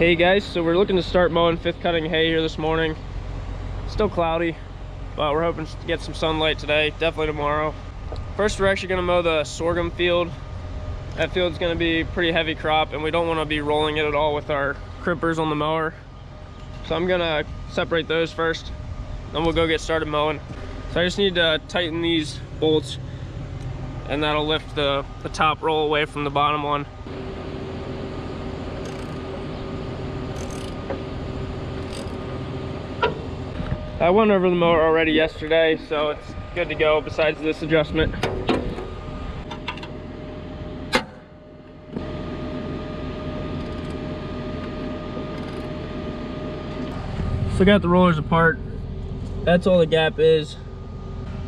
Hey guys, so we're looking to start mowing fifth cutting hay here this morning. Still cloudy, but we're hoping to get some sunlight today, definitely tomorrow. First, we're actually gonna mow the sorghum field. That field's gonna be pretty heavy crop and we don't wanna be rolling it at all with our crimpers on the mower. So I'm gonna separate those first, then we'll go get started mowing. So I just need to tighten these bolts and that'll lift the, the top roll away from the bottom one. I went over the mower already yesterday, so it's good to go besides this adjustment. So got the rollers apart. That's all the gap is.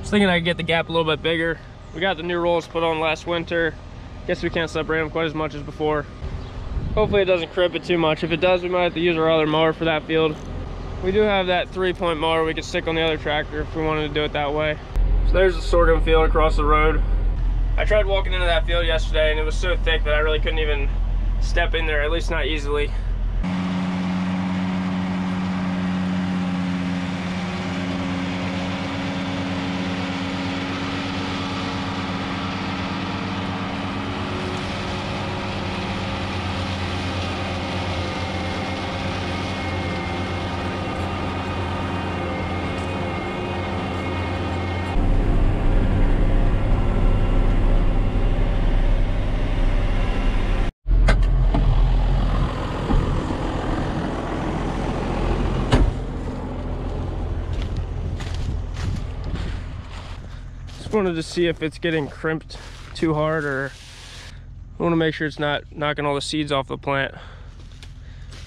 Just thinking I could get the gap a little bit bigger. We got the new rollers put on last winter. Guess we can't separate them quite as much as before. Hopefully it doesn't crimp it too much. If it does, we might have to use our other mower for that field. We do have that three-point mower we could stick on the other tractor if we wanted to do it that way. So there's the sorghum field across the road. I tried walking into that field yesterday and it was so thick that I really couldn't even step in there, at least not easily. Wanted to see if it's getting crimped too hard or I want to make sure it's not knocking all the seeds off the plant.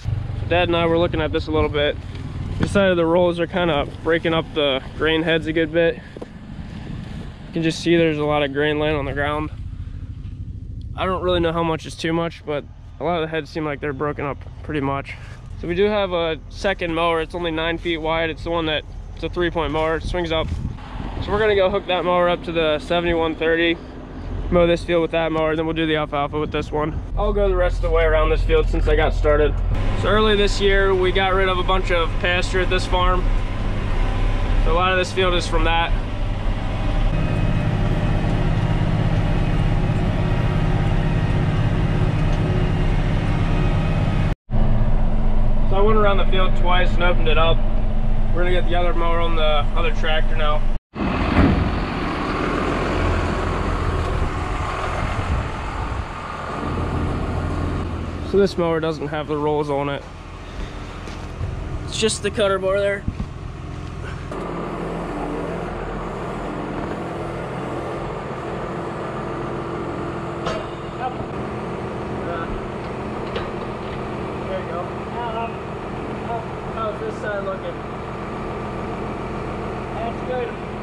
So Dad and I were looking at this a little bit. Decided the rolls are kind of breaking up the grain heads a good bit. You can just see there's a lot of grain laying on the ground. I don't really know how much is too much, but a lot of the heads seem like they're broken up pretty much. So we do have a second mower. It's only nine feet wide. It's the one that, it's a three point mower. It swings up so we're gonna go hook that mower up to the 7130, mow this field with that mower, then we'll do the alfalfa with this one. I'll go the rest of the way around this field since I got started. So early this year, we got rid of a bunch of pasture at this farm. So a lot of this field is from that. So I went around the field twice and opened it up. We're gonna get the other mower on the other tractor now. This mower doesn't have the rolls on it. It's just the cutter bar there. There you go. How's this side looking? That's good.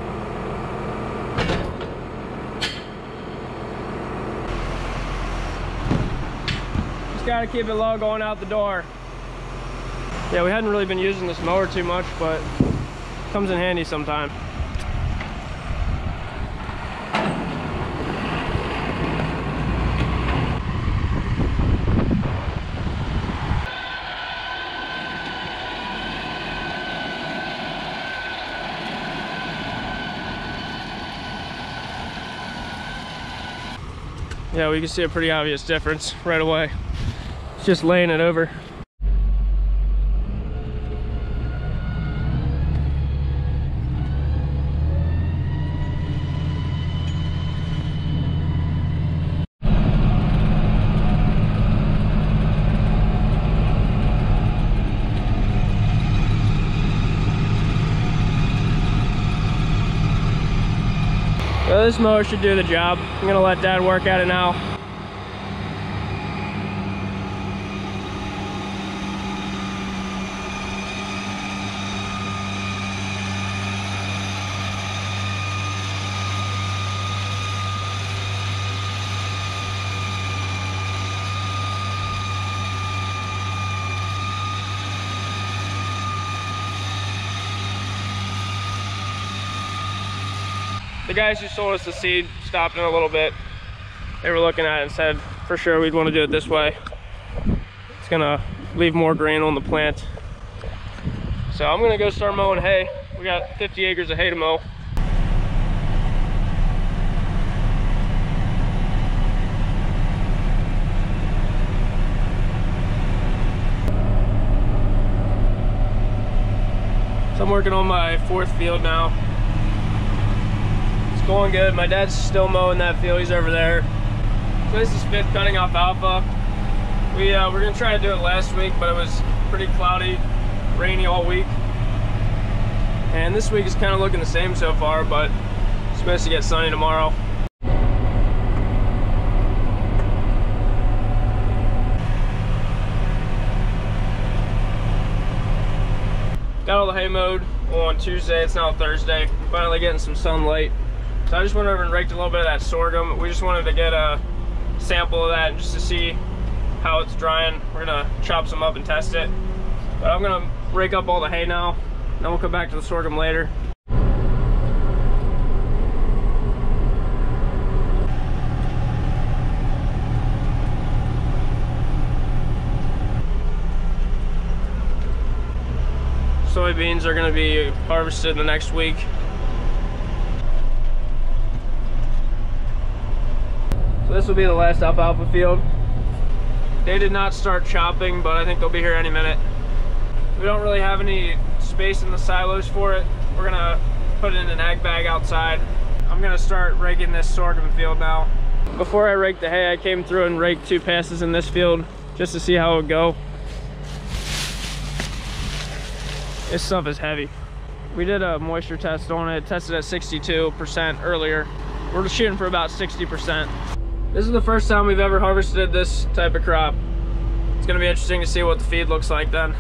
Just gotta keep it low going out the door. Yeah, we hadn't really been using this mower too much, but comes in handy sometime. Yeah, we can see a pretty obvious difference right away. It's just laying it over. So this mower should do the job. I'm gonna let dad work at it now. The guys who sold us the seed stopped in a little bit. They were looking at it and said for sure we'd want to do it this way. It's gonna leave more grain on the plant. So I'm gonna go start mowing hay. We got 50 acres of hay to mow. So I'm working on my fourth field now. Going good. My dad's still mowing that field. He's over there. So this is fifth cutting alfalfa. We uh, were gonna try to do it last week, but it was pretty cloudy, rainy all week. And this week is kind of looking the same so far, but it's supposed to get sunny tomorrow. Got all the hay mowed on Tuesday. It's now Thursday. Finally getting some sunlight. So I just went over and raked a little bit of that sorghum. We just wanted to get a sample of that just to see how it's drying. We're gonna chop some up and test it. But I'm gonna rake up all the hay now. Then we'll come back to the sorghum later. soybeans are going to be harvested the next week. This will be the last alfalfa field. They did not start chopping, but I think they'll be here any minute. We don't really have any space in the silos for it. We're gonna put it in an ag bag outside. I'm gonna start raking this sorghum field now. Before I raked the hay, I came through and raked two passes in this field just to see how it would go. This stuff is heavy. We did a moisture test on it, tested at 62% earlier. We're shooting for about 60%. This is the first time we've ever harvested this type of crop. It's gonna be interesting to see what the feed looks like then.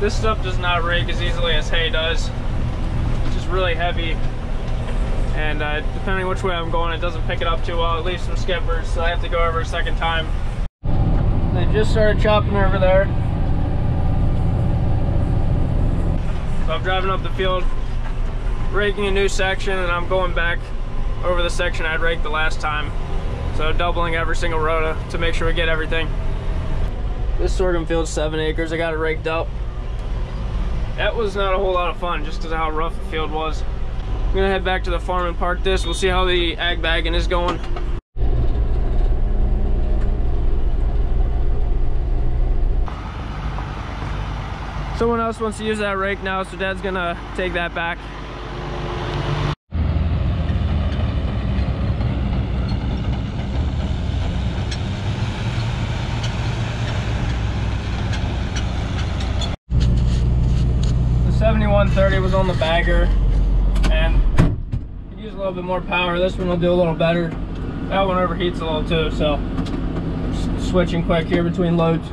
This stuff does not rake as easily as hay does. It's just really heavy and uh, depending which way I'm going it doesn't pick it up too well it leaves some skippers so I have to go over a second time they just started chopping over there I'm driving up the field raking a new section and I'm going back over the section I'd raked the last time so doubling every single rota to make sure we get everything this sorghum field's seven acres I got it raked up that was not a whole lot of fun just because of how rough the field was I'm gonna head back to the farm and park this. We'll see how the ag bagging is going. Someone else wants to use that rake now, so dad's gonna take that back. The 7130 was on the bagger and use a little bit more power. This one will do a little better. That one overheats a little too, so switching quick here between loads.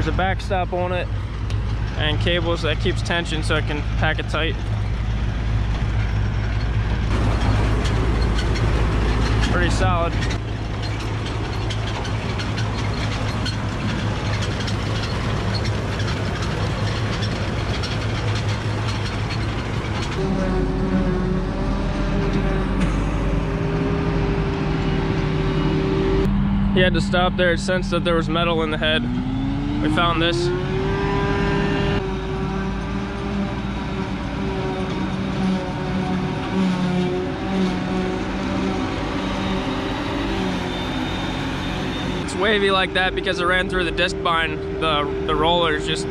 There's a backstop on it and cables that keeps tension so I can pack it tight. Pretty solid. He had to stop there, sensed that there was metal in the head. We found this. It's wavy like that because it ran through the discbine. The, the rollers just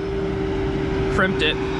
crimped it.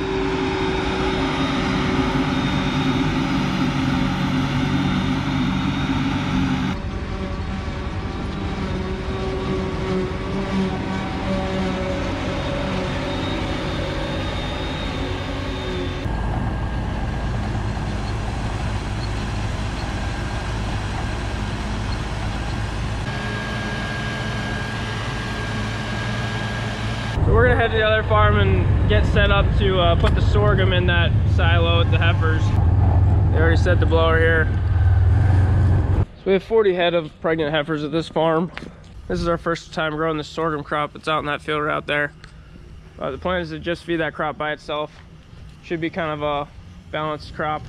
To the other farm and get set up to uh, put the sorghum in that silo with the heifers. They already set the blower here. So we have 40 head of pregnant heifers at this farm. This is our first time growing the sorghum crop that's out in that field right out there. Uh, the plan is to just feed that crop by itself. Should be kind of a balanced crop.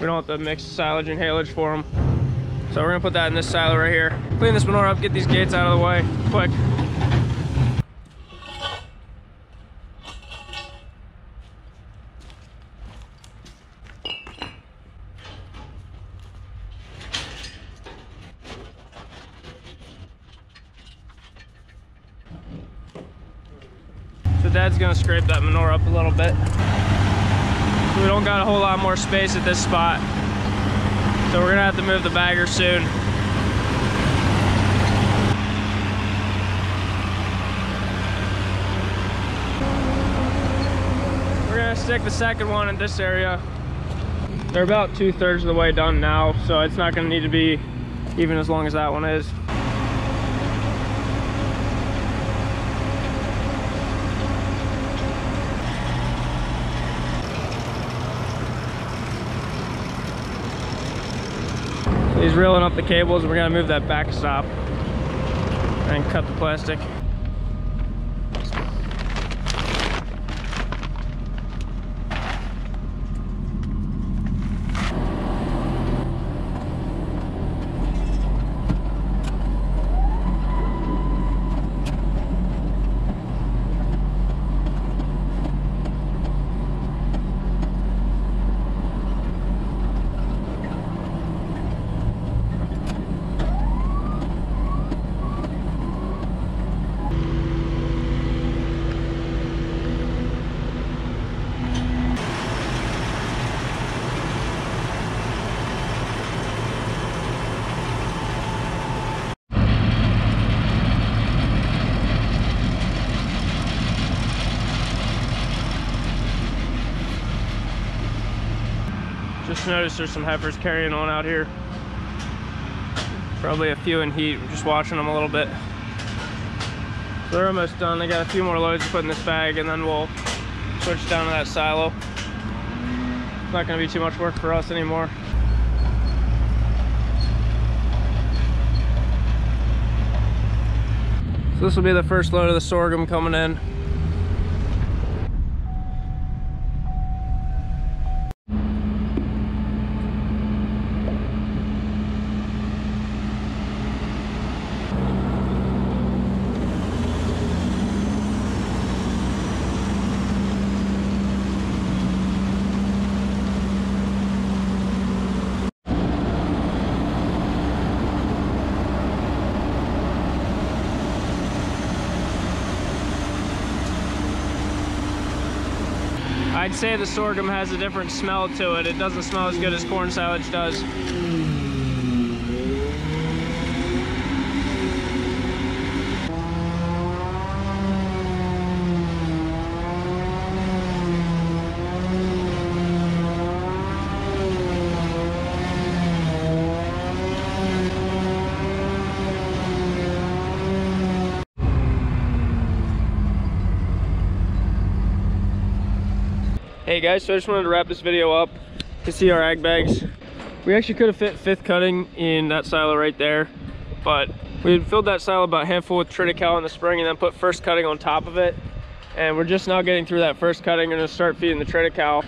We don't have to mix silage and haylage for them. So we're gonna put that in this silo right here. Clean this manure up, get these gates out of the way quick. Dad's gonna scrape that manure up a little bit. We don't got a whole lot more space at this spot. So we're gonna have to move the bagger soon. We're gonna stick the second one in this area. They're about two thirds of the way done now, so it's not gonna need to be even as long as that one is. He's reeling up the cables we're gonna move that back stop and cut the plastic. Just noticed there's some heifers carrying on out here. Probably a few in heat, just watching them a little bit. So they're almost done. They got a few more loads to put in this bag and then we'll switch down to that silo. It's not gonna be too much work for us anymore. So this will be the first load of the sorghum coming in. I'd say the sorghum has a different smell to it. It doesn't smell as good as corn silage does. Hey guys, so I just wanted to wrap this video up to see our ag bags. We actually could have fit fifth cutting in that silo right there, but we had filled that silo about half full with triticale in the spring and then put first cutting on top of it. And we're just now getting through that first cutting and gonna start feeding the triticale.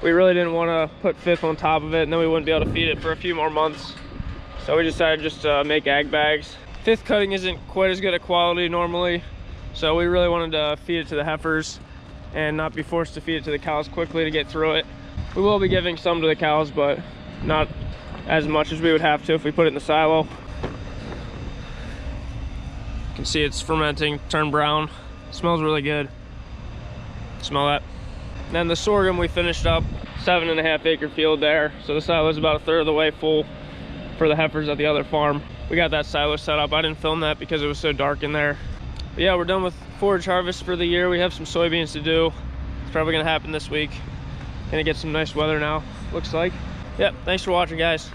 We really didn't want to put fifth on top of it and then we wouldn't be able to feed it for a few more months. So we decided just to make ag bags. Fifth cutting isn't quite as good a quality normally, so we really wanted to feed it to the heifers and not be forced to feed it to the cows quickly to get through it. We will be giving some to the cows, but not as much as we would have to if we put it in the silo. You can see it's fermenting, turned brown. Smells really good. Smell that. And then the sorghum we finished up, seven and a half acre field there. So the silo is about a third of the way full for the heifers at the other farm. We got that silo set up. I didn't film that because it was so dark in there. But yeah, we're done with forage harvest for the year. We have some soybeans to do. It's probably gonna happen this week. Gonna get some nice weather now, looks like. Yep, thanks for watching guys.